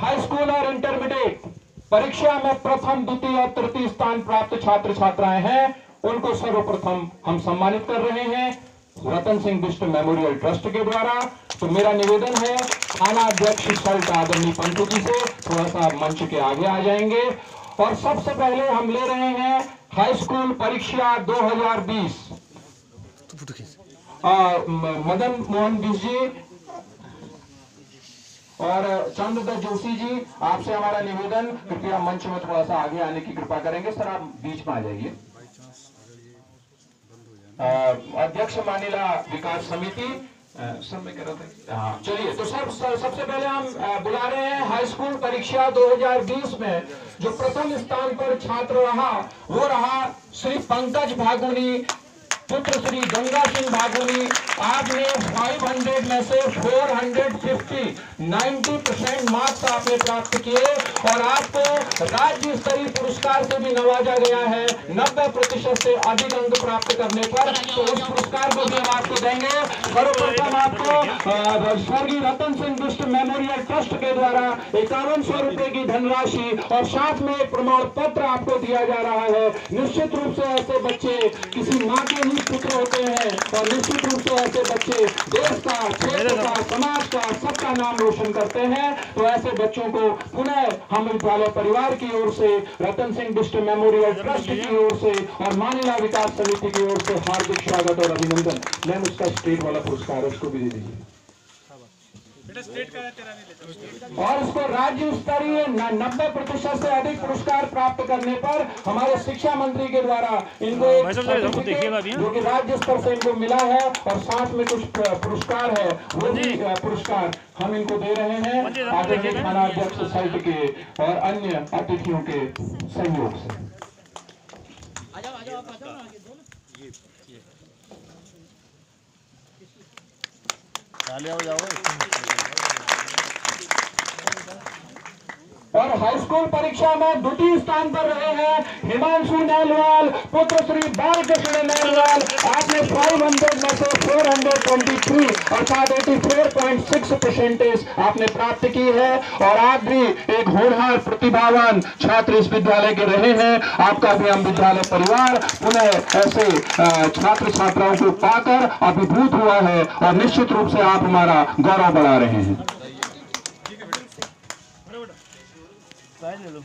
High school और intermediate परीक्षा में प्रथम द्वितीय और तृतीय स्थान प्राप्त छात्र छात्राएँ हैं। उनको सर्वप्रथम हम सम्मानित कर रहे हैं रतन सिंह बिष्ट मेमोरियल ट्रस्ट के द्वारा। तो मेरा निवेदन है थाना अध्यक्ष सल्ट आदरणीय पंतु जी से थोड़ा सा मंच के आगे आ जाएँगे। और सबसे पहले हम ले रहे हैं हाई स्कूल परीक्षा 2020 आ, म- मदन मोहन बिस जी और चंद्रदत्त जोशी जी आपसे हमारा निवेदन कृपया मंच में थोड़ा सा आगे आने की कृपा करेंगे। सर आप बीच में आ जाइए। अध्यक्ष मानिला विकास समिति सर मैं कह रहा था हाँ, चलिए तो सर- सबसे पहले हम बुला रहे हैं हाई स्कूल परीक्षा 2020 में जो प्रथम स्थान पर छात्र रहा वो रहा श्री पंकज भागुनी पुत्र श्री गंगा सिंह भागुनी, आपने 500 में से 450 90 परसेंट मार्क्स आपने प्राप्त किए और आपको राज्य स्तरीय पुरस्कार से भी नवाजा गया है। 90 प्रतिशत से अधिक अंक प्राप्त करने पर तो उस पुरस्कार को भी हम आपको देंगे। सर्वप्रथम आपको स्वर्गीय रतन सिंह बिष्ट मेमोरियल ट्रस्ट के द्वारा इक्यावन सौ रुपए की धनराशि और साथ में प्रमाण पत्र आपको दिया जा रहा है। निश्चित रूप से ऐसे बच्चे किसी माँ के ही पुत्र होते हैं और निश्चित रूप से ऐसे बच्चे देश का, क्षेत्र का, समाज का सबका नाम रोशन करते हैं। तो ऐसे बच्चों को पुनः हम विद्यालय परिवार की ओर से, रतन सिंह बिस्ट मेमोरियल ट्रस्ट की ओर से और मानिला विकास समिति की ओर से हार्दिक स्वागत और अभिनंदन। मैम उसका स्टेट वाला पुरस्कार उसको भी दे दीजिए। और इसको राज्य स्तरीय नब्बे प्रतिशत से अधिक पुरस्कार प्राप्त करने पर हमारे शिक्षा मंत्री के द्वारा इनको हाँ? जो कि राज्य स्तर से इनको मिला है और साथ में कुछ पुरस्कार है वो भी पुरस्कार हम इनको दे रहे हैं। आदरणीय देखिएगा। थाना अध्यक्ष सल्ट के और अन्य अतिथियों के सहयोग से। तालियाँ बजाओ और हाई स्कूल परीक्षा में द्वितीय स्थान पर रहे हैं हिमांशु नैलवाल पुत्र श्री बालकृष्ण नैलवाल आपने 500 में से 423 अर्थात 84.6 परसेंटेज आपने प्राप्त की है। और आप भी एक होनहार प्रतिभावान छात्र इस विद्यालय के रहे हैं। आपका भी हम विद्यालय परिवार पुनः ऐसे छात्र छात्राओं को पाकर अभिभूत हुआ है और निश्चित रूप से आप हमारा गौरव बढ़ा रहे हैं। ले लो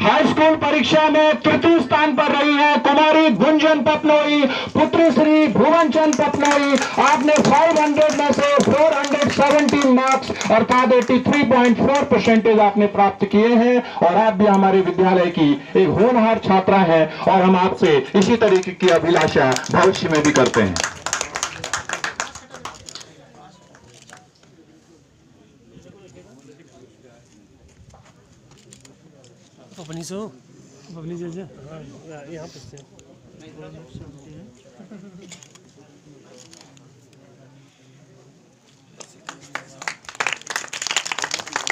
हाई स्कूल परीक्षा में तृतीय स्थान पर रही है कुमारी गुंजन पटनोई पुत्र श्री भुवन चंद पटनोई आपने 500 में से 417 मार्क्स अर्थात 83.4 परसेंटेज आपने प्राप्त किए हैं और आप भी हमारे विद्यालय की एक होनहार छात्रा हैं और हम आपसे इसी तरीके की अभिलाषा भविष्य में भी करते हैं। अपनी सो अपनी जैसे हाँ यहाँ पे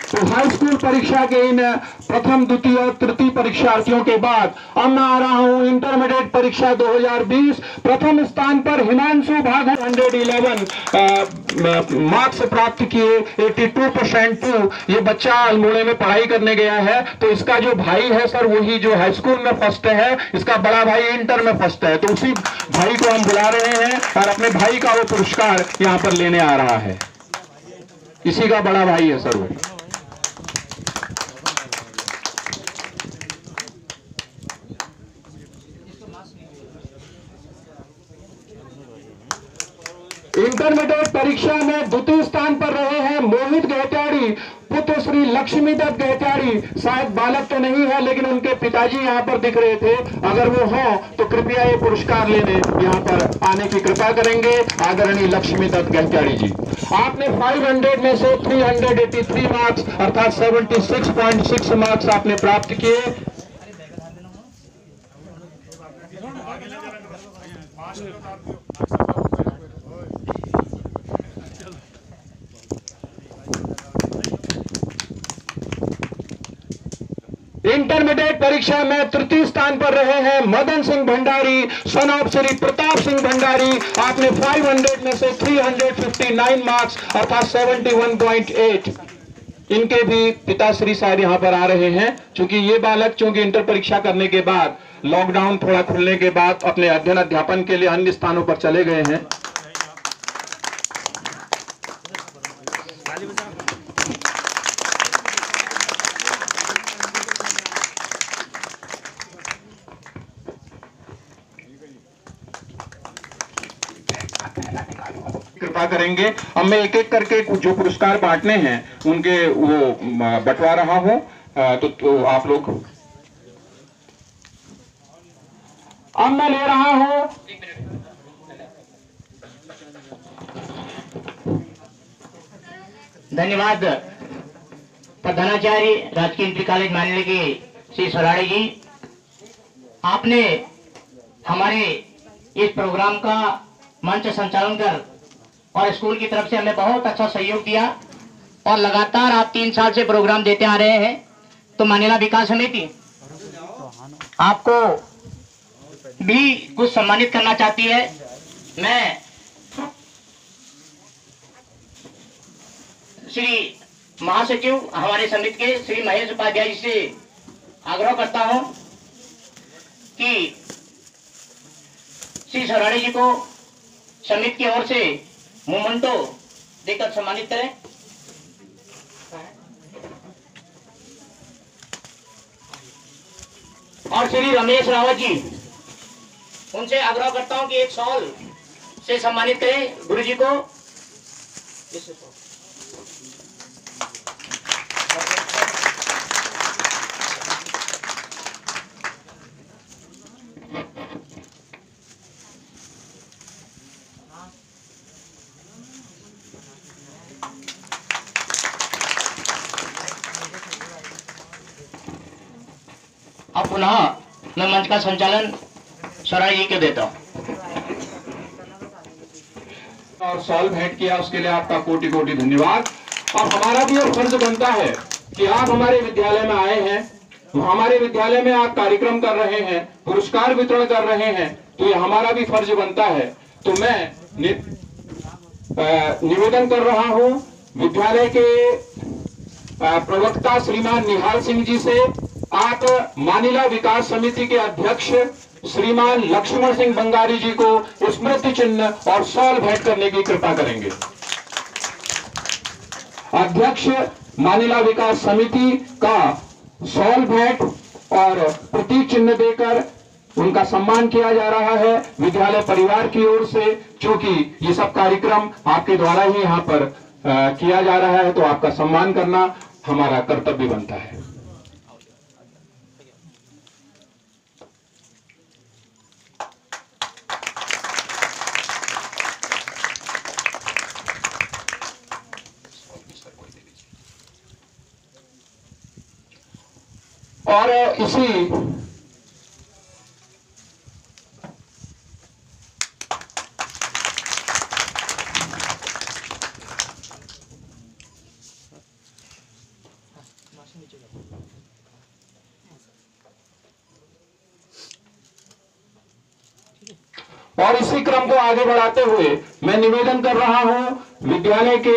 तो हाई स्कूल परीक्षा के इन प्रथम, द्वितीय और तृतीय परीक्षार्थियों के बाद अब मैं आ रहा हूँ इंटरमीडिएट परीक्षा 2020 प्रथम स्थान पर हिमांशु भागु 111 मार्क्स प्राप्त किए 82 परसेंट टू ये बच्चा अल्मोड़े में पढ़ाई करने गया है तो इसका जो भाई है सर, वही जो हाई स्कूल में फ़र्स्ट है, इसका बड़ा भाई इंटर में फ़र्स्ट है। तो उसी भाई को हम बुला रहे हैं और अपने भाई का वो पुरस्कार यहाँ पर लेने आ रहा है। इसी का बड़ा भाई है सर वो इंटरमीडिएट परीक्षा में द्वितीय स्थान पर रहे हैं मोहित गहताड़ी पुत्र श्री लक्ष्मी दत्त गहताड़ी शायद बालक तो नहीं है, लेकिन उनके पिताजी यहाँ पर दिख रहे थे। अगर वो हो तो कृपया ये पुरस्कार लेने यहाँ पर आने की कृपा करेंगे आदरणीय लक्ष्मी दत्त गहताड़ी जी। आपने 500 में से 383 मार्क्स अर्थात 76.6 मार्क्स आपने प्राप्त किए। इंटरमीडिएट परीक्षा में तृतीय स्थान पर रहे हैं मदन सिंह भंडारी सन ऑफ़ श्री प्रताप सिंह भंडारी। आपने 500 में से 359 मार्क्स अर्थात 71.8 इनके भी पिताश्री शायद यहाँ पर आ रहे हैं क्योंकि ये बालक चूँकि इंटर परीक्षा करने के बाद लॉकडाउन थोड़ा खुलने के बाद अपने अध्ययन अध्यापन के लिए अन्य स्थानों पर चले गए हैं कृपा करेंगे। अब मैं एक एक करके जो पुरस्कार बांटने हैं उनके वो बंटवा रहा हूँ। तो, तो आप लोग। अब मैं ले रहा हूँ। धन्यवाद। प्रधानाचार्य राजकीय इंटर कॉलेज मानले के श्री सोराड़ी जी। आपने हमारे इस प्रोग्राम का मंच संचालन कर और स्कूल की तरफ़ से हमें बहुत अच्छा सहयोग दिया और लगातार आप तीन साल से प्रोग्राम देते आ रहे हैं। तो मानेला विकास समिति, आपको भी कुछ सम्मानित करना चाहती है। मैं श्री महासचिव हमारे समिति के श्री महेश उपाध्याय से आग्रह करता हूँ कि श्री सराड़ी जी को समिति की ओर से मोमेंटो देकर सम्मानित करें और श्री रमेश रावत जी उनसे आग्रह करता हूँ कि एक सॉल से सम्मानित करें गुरु जी को अब पुनः मैं मंच का संचालन सराय जी के देता हूँ। और सॉल्व भेंट किया उसके लिए आपका कोटि कोटि धन्यवाद। और हमारा भी एक फ़र्ज़ बनता है कि आप हमारे विद्यालय में आए हैं हमारे विद्यालय में आप कार्यक्रम कर रहे हैं पुरस्कार वितरण कर रहे हैं तो ये हमारा भी फ़र्ज़ बनता है। तो मैं नि, अ, निवेदन कर रहा हूँ विद्यालय के अ, प्रवक्ता श्रीमान निहाल सिंह जी से आप मानिला विकास समिति के अध्यक्ष श्रीमान लक्ष्मण सिंह बंगारी जी को स्मृति चिन्ह और सॉल भेंट करने की कृपा करेंगे। अध्यक्ष मानिला विकास समिति का सॉल भेंट और प्रतीक चिन्ह देकर उनका सम्मान किया जा रहा है। विद्यालय परिवार की ओर से क्योंकि ये सब कार्यक्रम आपके द्वारा ही यहाँ पर अ, किया जा रहा है तो आपका सम्मान करना हमारा कर्तव्य बनता है। और इसी और इसी क्रम को आगे बढ़ाते हुए मैं निवेदन कर रहा हूँ विद्यालय के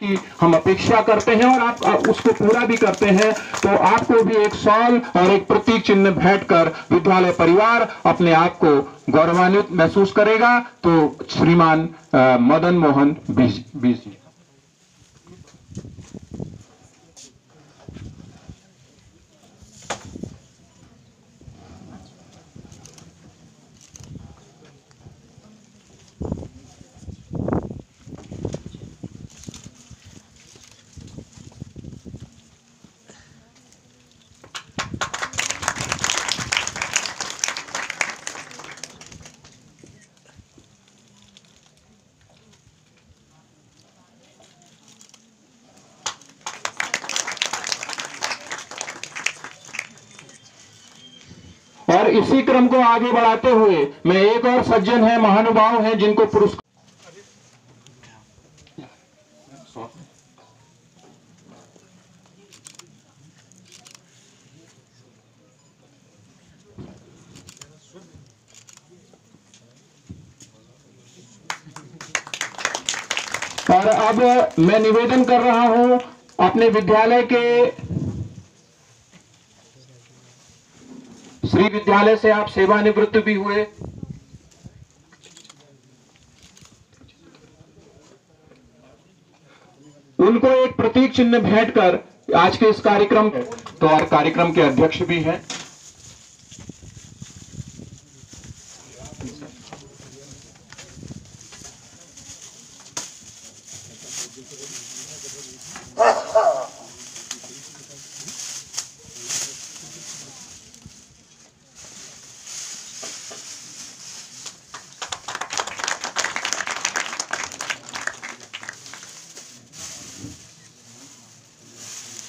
की हम अपेक्षा करते हैं और आप, आप उसको पूरा भी करते हैं तो आपको भी एक सॉल और एक प्रतीक चिन्ह भेंट कर विद्यालय परिवार अपने आप को गौरवान्वित महसूस करेगा। तो श्रीमान मदन मोहन बीज बीज इसी क्रम को आगे बढ़ाते हुए मैं एक और सज्जन है, महानुभाव है, जिनको पुरस्कार और अब मैं निवेदन कर रहा हूँ, अपने विद्यालय के श्री विद्यालय से आप सेवानिवृत्त भी हुए। उनको एक प्रतीक चिन्ह भेंट कर आज के इस कार्यक्रम तो और कार्यक्रम के अध्यक्ष भी हैं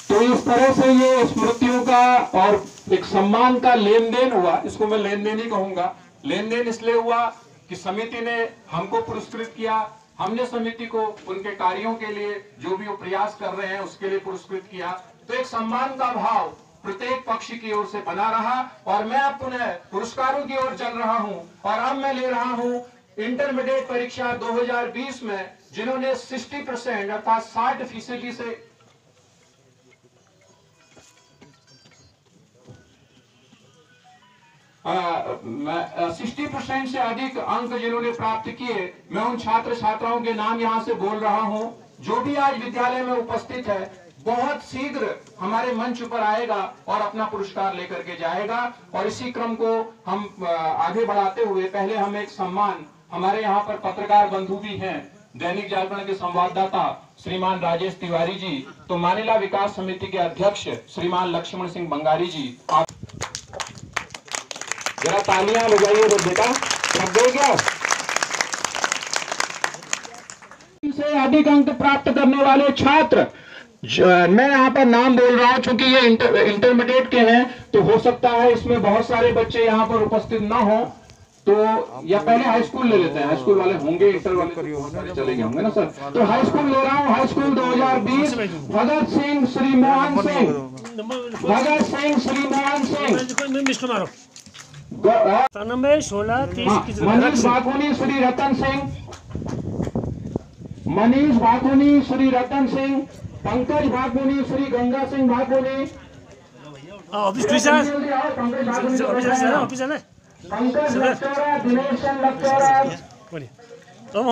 तो इस तरह से ये स्मृतियों का और एक सम्मान का लेन देन हुआ, इसको मैं लेन देन ही कहूँगा। लेन देन इसलिए हुआ कि समिति ने हमको पुरस्कृत किया। हमने समिति को उनके कार्यों के लिए जो भी वो प्रयास कर रहे हैं, उसके लिए पुरस्कृत किया। तो एक सम्मान का भाव प्रत्येक पक्ष की ओर से बना रहा और मैं अब पुनः पुरस्कारों की ओर चल रहा हूँ और अब मैं ले रहा हूँ इंटरमीडिएट परीक्षा 2020 में, जिन्होंने 60 परसेंट अर्थात 60 फ़ीसदी से सिक्सटी परसेंट से अधिक अंक जिन्होंने प्राप्त किए, मैं उन छात्र छात्राओं के नाम यहाँ से बोल रहा हूँ, जो भी आज विद्यालय में उपस्थित है, बहुत शीघ्र हमारे मंच पर आएगा और अपना पुरस्कार लेकर के जाएगा। और इसी क्रम को हम आगे बढ़ाते हुए, पहले हम एक सम्मान, हमारे यहाँ पर पत्रकार बंधु भी हैं, दैनिक जागरण के संवाददाता श्रीमान राजेश तिवारी जी तो मानिला विकास समिति के अध्यक्ष श्रीमान लक्ष्मण सिंह बंगारी जी, आप जरा तालियाँ बजाइए तो बेटा। सब गए क्या? से अधिक अंक प्राप्त करने वाले छात्र मैं यहाँ पर नाम बोल रहा हूँ क्योंकि ये इंटर, इंटरमीडिएट के हैं तो हो सकता है इसमें बहुत सारे बच्चे यहाँ पर उपस्थित ना हो। तो या पहले हाई स्कूल ले लेते हैं। हाई स्कूल वाले होंगे इंटर वाले तो बहुत सारे चले गए होंगे ना सर तो हाई स्कूल ले रहा हूँ हाई स्कूल 2020 भगत सिंह श्री मोहन सिंह। भगत सिंह श्री मोहन सिंह सतानबे सोलह तीस हाँ, मनीष भाकुनी श्री रतन सिंह। मनीष भाकुनी श्री रतन सिंह। पंकज भाकुनी श्री गंगा सिंह पंकज बुलाया। है। पंकज लक्चौरा दिनेश चंद लक्चौरा तो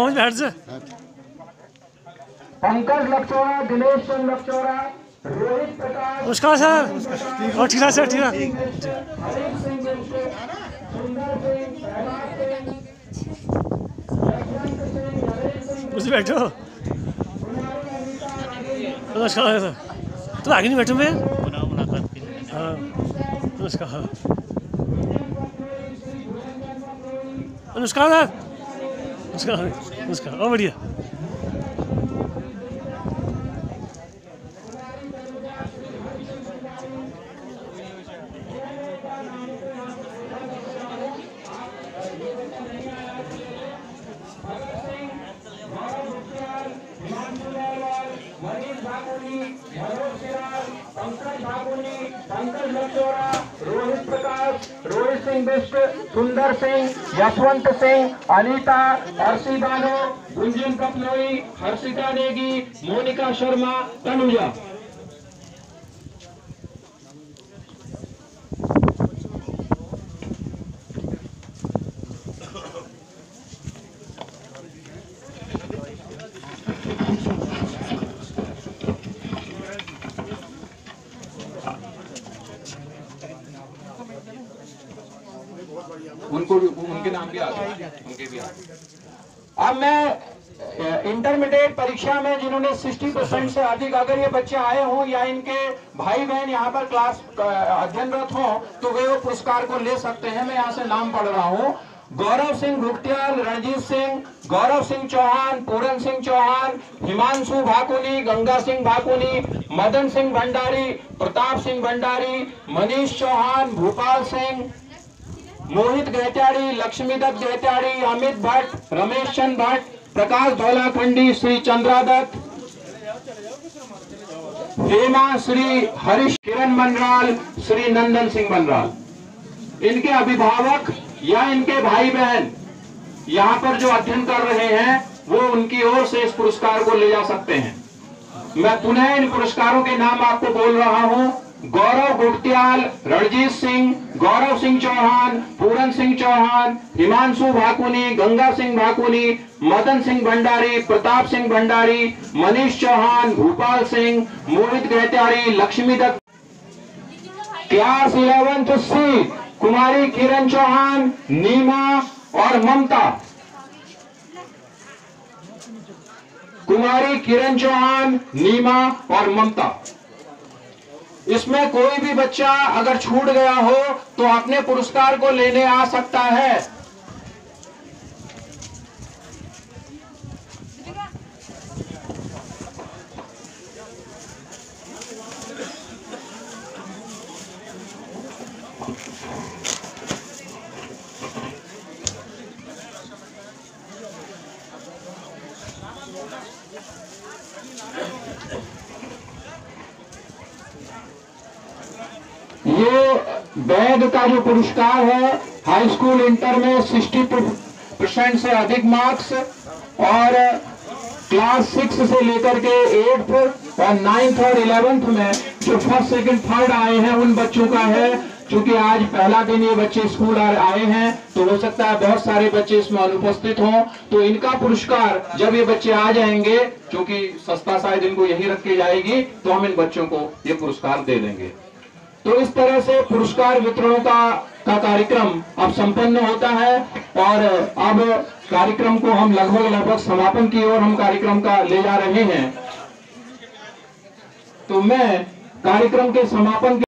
पंकज लक्चौरा दिनेश लक्चौरा नमस्कार सर। और ठीक है सर, ठीक है उसे बैठो। नमस्कार सर। तो आगे नहीं बैठो मैं हाँ नमस्कार। नमस्कार सर। नमस्कार नमस्कार। और बढ़िया मनीष भागोनी मनोज सिराज पंकज भागोनी पंकज लचोरा रोहित प्रकाश रोहित सिंह बिष्ट सुंदर सिंह यशवंत सिंह अनीता हर्षी बानो गुंजन कपलोई हर्षिता नेगी मोनिका शर्मा तनुजा उनको भी उनके नाम भी आ गए उनके भी आ गए अब मैं इंटरमीडिएट परीक्षा में जिन्होंने 60 परसेंट से अधिक, अगर ये बच्चे आए हों या इनके भाई बहन यहाँ पर क्लास अध्ययनरत हों तो वे वो पुरस्कार को ले सकते हैं। मैं यहाँ से नाम पढ़ रहा हूँ। गौरव सिंह घुगटियाल रणजीत सिंह, गौरव सिंह चौहान, पूरन सिंह चौहान, हिमांशु भाकुनी, गंगा सिंह भाकुनी, मदन सिंह भंडारी, प्रताप सिंह भंडारी, मनीष चौहान, भूपाल सिंह मोहित गहत्याड़ी लक्ष्मीदत्त गहत्याड़ी अमित भट्ट, रमेश चंद भट्ट, प्रकाश धौलाखंडी, श्री चंद्रादत्त हेमा श्री हरीश किरण मनराल श्री नंदन सिंह मनराल इनके अभिभावक या इनके भाई बहन यहाँ पर जो अध्ययन कर रहे हैं, वो उनकी ओर से इस पुरस्कार को ले जा सकते हैं। मैं पुनः इन पुरस्कारों के नाम आपको बोल रहा हूँ। Gaurav Guptiyal, Ranjit Singh, Gaurav Singh Chauhan, Puran Singh Chauhan, Himanshu Bhakuni, Ganga Singh Bhakuni, Madan Singh Bhandari, Pratap Singh Bhandari, Manish Chauhan, Bhupal Singh, Mohit Gahatyari, Laxmi Dutt. Class eleventh C, Kumari Kiran Chauhan, Neema और ममता। कुमारी किरण चौहान, नीमा और ममता। इसमें कोई भी बच्चा अगर छूट गया हो तो अपने पुरस्कार को लेने आ सकता है। बैग का जो पुरस्कार है हाई स्कूल इंटर में 60 परसेंट से अधिक मार्क्स और क्लास सिक्स से लेकर के एट्थ और नाइन्थ और इलेवेंथ में जो फ़र्स्ट सेकंड थर्ड आए हैं, उन बच्चों का है। क्योंकि आज पहला दिन ये बच्चे स्कूल आए हैं तो हो सकता है बहुत सारे बच्चे इसमें अनुपस्थित हों। तो इनका पुरस्कार जब ये बच्चे आ जाएँगे क्योंकि सस्ता शायद इनको यही रख जाएगी तो हम इन बच्चों को ये पुरस्कार दे देंगे। तो इस तरह से पुरस्कार वितरणों का का कार्यक्रम अब संपन्न होता है और अब कार्यक्रम को हम लगभग लगभग समापन की ओर हम कार्यक्रम का ले जा रहे हैं। तो मैं कार्यक्रम के समापन के